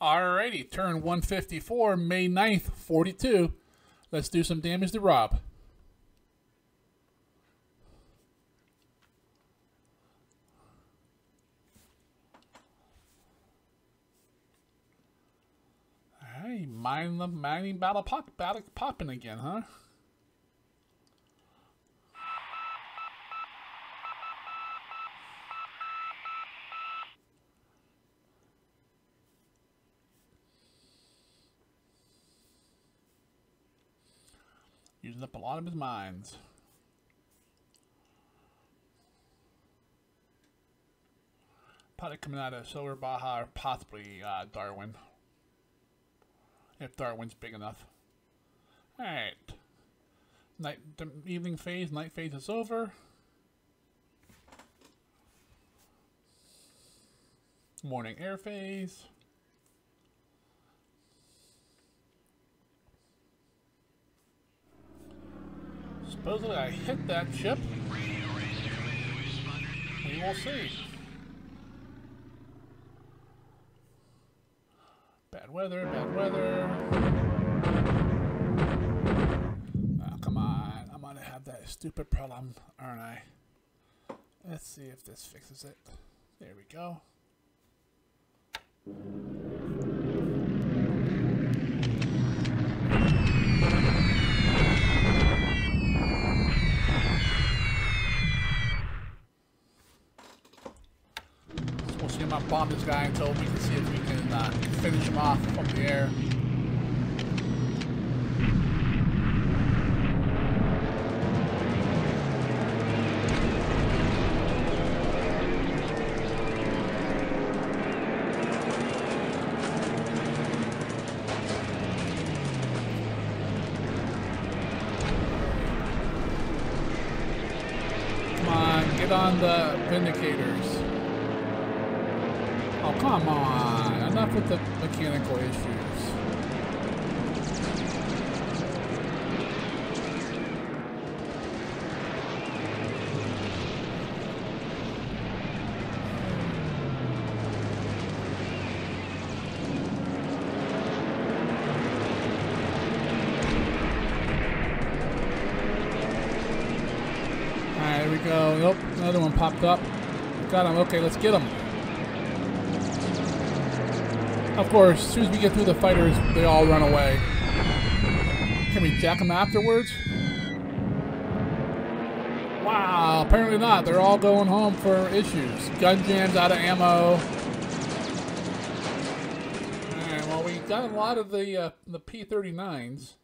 Alrighty, turn 154, May 9th, 42. Let's do some damage to Rob. Hey, mind the mining battle pop battle popping again, huh? Using up a lot of his mines. Probably coming out of Silver Baja or possibly uh, Darwin. If Darwin's big enough. Alright. Night evening phase, night phase is over. Morning air phase. Supposedly I hit that ship. We will see. Bad weather, bad weather. Oh, come on. I'm gonna have that stupid problem, aren't I? Let's see if this fixes it. There we go. We'll see him out bomb this guy until we can see if we can uh, finish him off from the air. Oh, come on. Enough with the mechanical issues. Alright, here we go. Nope, another one popped up. Got him. Okay, let's get him. Of course, as soon as we get through the fighters, they all run away. Can we jack them afterwards? Wow, apparently not. They're all going home for issues. Gun jams out of ammo. Alright, well, we got a lot of the uh, the P-39s.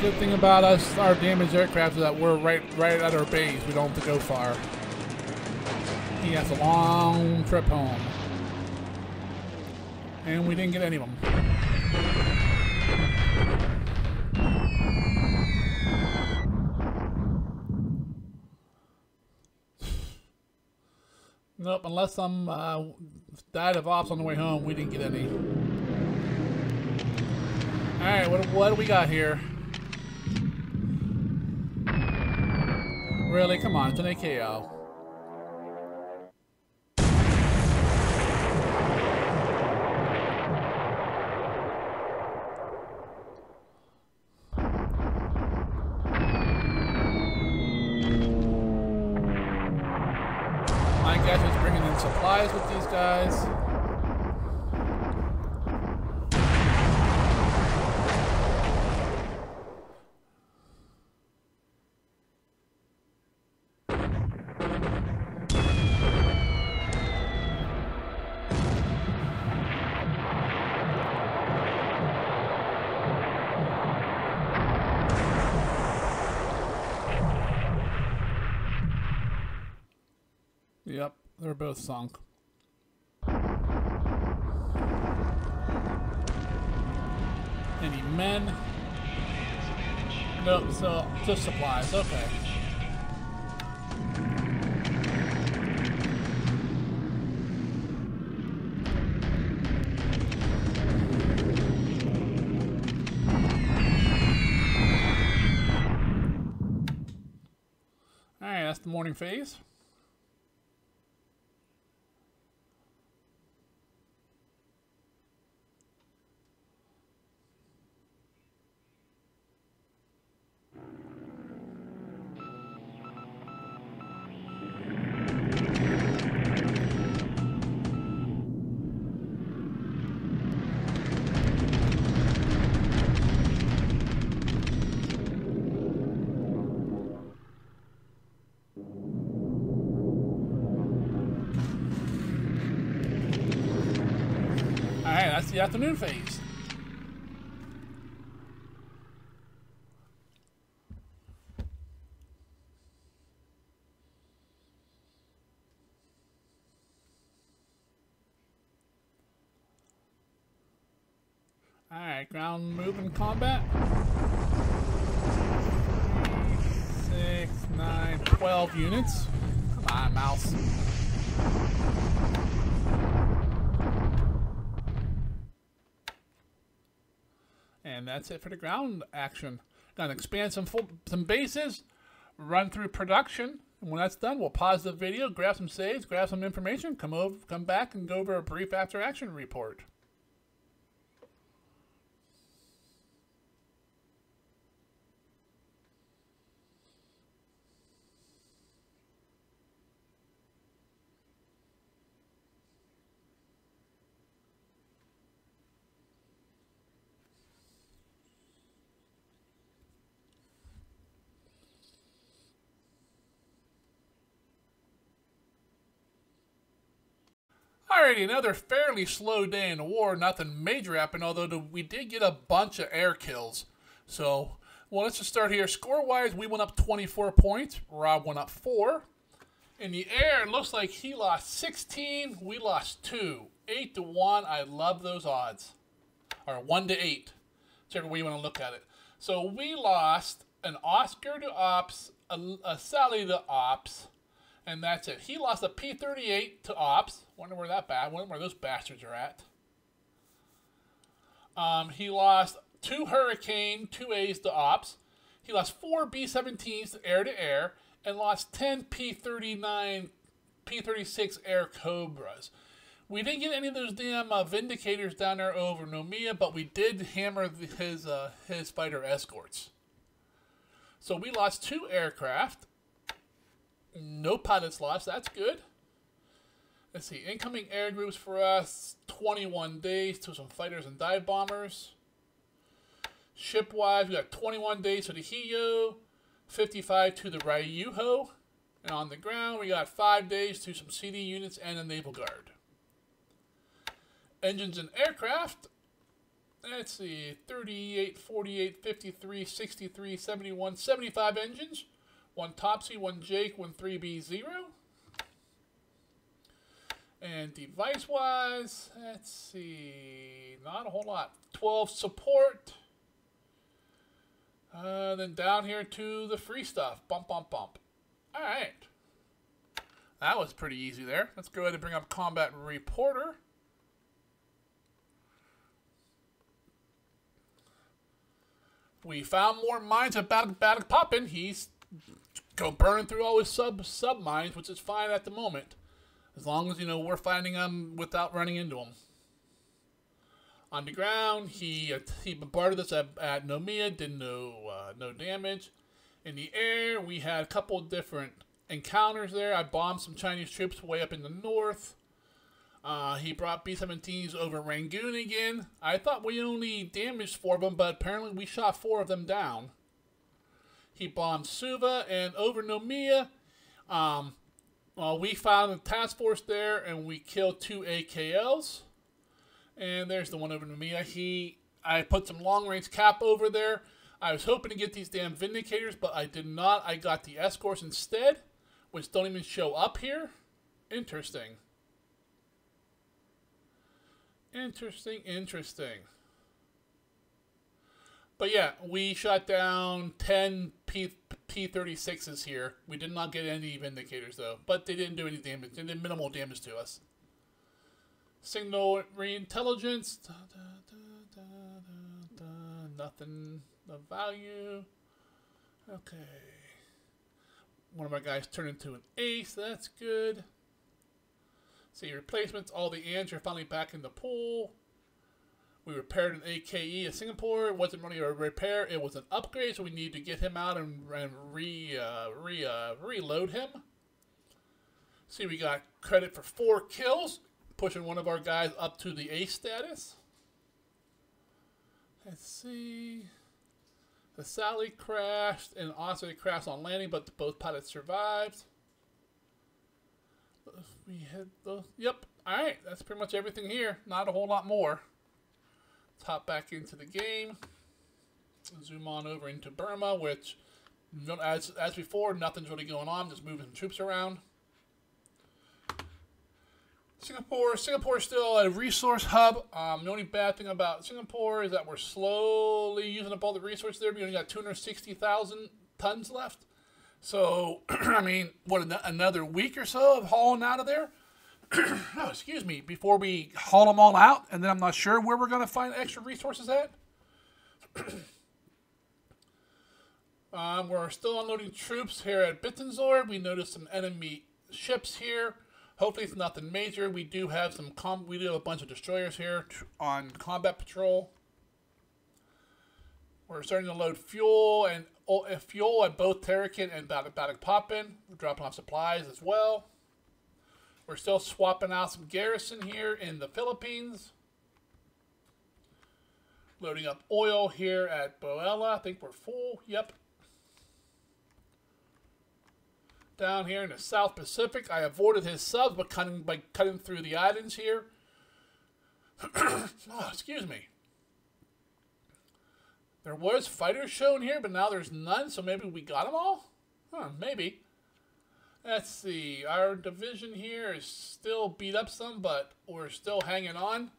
Good thing about us, our damaged aircraft, is that we're right, right at our base. We don't have to go far. He has a long trip home, and we didn't get any of them. Nope, unless some uh, died of ops on the way home, we didn't get any. Alright, what, what do we got here? Really? Come on, it's an AKO. My guess is bringing in supplies with these guys. They're both sunk. Any men? Nope, so just supplies, okay. Alright, that's the morning phase. The afternoon phase. Alright, ground move moving combat. Six, nine, twelve units. Come on, mouse. That's it for the ground action. Gonna expand some full, some bases, run through production. And when that's done, we'll pause the video, grab some saves, grab some information, come over, come back, and go over a brief after action report. Alrighty, another fairly slow day in the war. Nothing major happened, although we did get a bunch of air kills. So, well, let's just start here. Score-wise, we went up 24 points. Rob went up 4. In the air, it looks like he lost 16. We lost 2. 8 to 1. I love those odds. Or 1 to 8. Whichever way you want to look at it. So, we lost an Oscar to Ops, a, a Sally to Ops, and that's it. He lost a P-38 to Ops. Wonder where that bad. Wonder where those bastards are at. Um, he lost two Hurricane, two A's to Ops. He lost four B-17s air to air, and lost 10 P-39, P-36 Airacobras. We didn't get any of those damn uh, Vindicators down there over Noumea, but we did hammer his uh, his fighter escorts. So we lost two aircraft. No pilots lost. That's good. Let's see. Incoming air groups for us 21 days to some fighters and dive bombers. Ship wise, we got 21 days to the Hiyo, 55 to the Ryuho. And on the ground, we got 5 days to some CD units and a Naval Guard. Engines and aircraft. Let's see. 38, 48, 53, 63, 71, 75 engines. One Topsy, one Jake, one 3B0. And device-wise, let's see, not a whole lot. 12 support. Uh, then down here to the free stuff. Bump, bump, bump. All right. That was pretty easy there. Let's go ahead and bring up Combat Reporter. We found more mines at Baddock, Baddock Poppin. He's go burning through all his sub sub mines, which is fine at the moment, as long as you know we're finding them without running into them. On the ground, he he bombarded us at, at Noumea, did no uh, no damage. In the air, we had a couple different encounters there. I bombed some Chinese troops way up in the north. Uh, he brought B-17s over Rangoon again. I thought we only damaged four of them, but apparently we shot four of them down. He bombed Suva and over Noumea. Um, well, we found a task force there and we killed two AKLs. And there's the one over Noumea. He, I put some long range cap over there. I was hoping to get these damn Vindicators, but I did not. I got the escorts instead, which don't even show up here. Interesting. Interesting, interesting. But yeah, we shot down 10 P T-36s here. We did not get any Vindicators though, but they didn't do any damage. They did minimal damage to us. Signal reintelligence. Da, da, da, Nothing of value. Okay. One of my guys turned into an ace. That's good. See replacements. All the ants are finally back in the pool. We repaired an AKE in Singapore. It wasn't really a repair, it was an upgrade, so we need to get him out and, and re, uh, re, uh, reload him. See, we got credit for four kills, pushing one of our guys up to the A status. Let's see. The Sally crashed, and also it crashed on landing, but both pilots survived. We had the. Yep. All right. That's pretty much everything here. Not a whole lot more. Let's hop back into the game. Zoom on over into Burma, which, as, as before, nothing's really going on. Just moving troops around. Singapore, Singapore still a resource hub. Um, the only bad thing about Singapore is that we're slowly using up all the resources there. We only got 260,000 tons left. So, I mean, what, another week or so of hauling out of there? oh, excuse me, before we haul them all out, and then I'm not sure where we're going to find extra resources at. um, we're still unloading troops here at Buitenzorg. We noticed some enemy ships here. Hopefully, it's nothing major. We do have some com. We do have a bunch of destroyers here on combat patrol. We're starting to load fuel and uh, fuel at both Tarakan and Balikpapan. We're dropping off supplies as well. We're still swapping out some garrison here in the Philippines. Loading up oil here at Boela. I think we're full. Yep. Down here in the South Pacific, I avoided his subs by cutting, by cutting through the islands here. oh, excuse me. There was fighters shown here, but now there's none, so maybe we got them all? Huh, maybe. Let's see. Our division here is still beat up some, but we're still hanging on.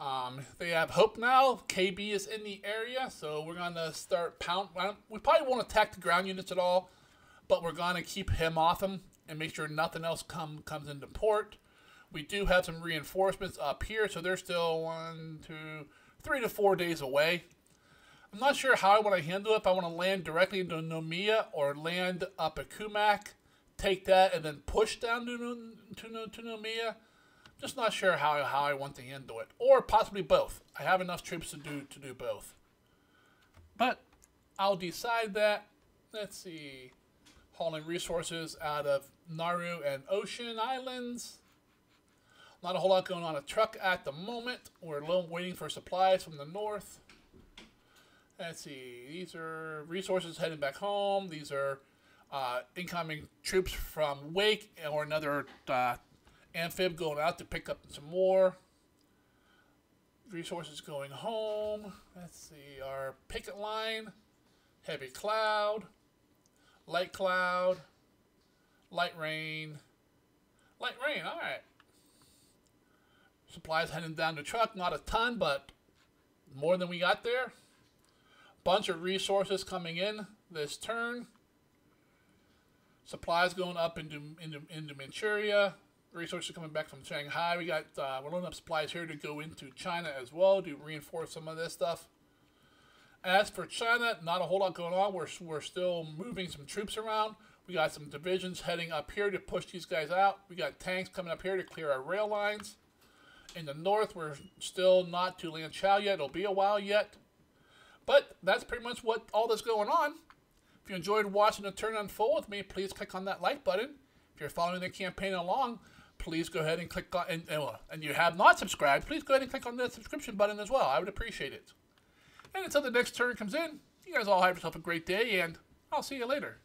Um, they have hope now. KB is in the area, so we're to start pound. We probably won't attack the ground units at all, but we're to keep him off him and make sure nothing else come comes into port. We do have some reinforcements up here, so they're still one, two, three to four days away. I'm not sure how I want to handle it. If I want to land directly into Noumea or land up at Koumac, take that, and then push down to, to, to Noumea. Just not sure how, how I want to handle it. Or possibly both. I have enough troops to do to do both. But I'll decide that. Let's see. Hauling resources out of Nauru and Ocean Islands. Not a whole lot going on a truck at the moment. We're waiting for supplies from the north. Let's see. These are resources heading back home. These are uh, incoming troops from Wake or another uh, amphib going out to pick up some more. Resources going home. Let's see. Our picket line. Heavy cloud. Light cloud. Light rain. Light rain. All right. Supplies heading down the truck. Not a ton, but more than we got there bunch of resources coming in this turn. Supplies going up into, into, into Manchuria. Resources coming back from Shanghai. We got, uh, we're loading up supplies here to go into China as well to reinforce some of this stuff. As for China, not a whole lot going on. We're, we're still moving some troops around. We got some divisions heading up here to push these guys out. We got tanks coming up here to clear our rail lines. In the north, we're still not to Lanchow yet. It'll be a while yet. But that's pretty much what all that's going on. If you enjoyed watching the turn unfold with me, please click on that like button. If you're following the campaign along, please go ahead and click on, and, and you have not subscribed, please go ahead and click on the subscription button as well. I would appreciate it. And until the next turn comes in, you guys all have yourself a great day, and I'll see you later.